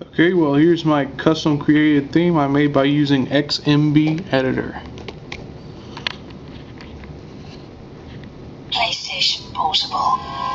Okay, well here's my custom created theme I made by using XMB editor. PlayStation Portable.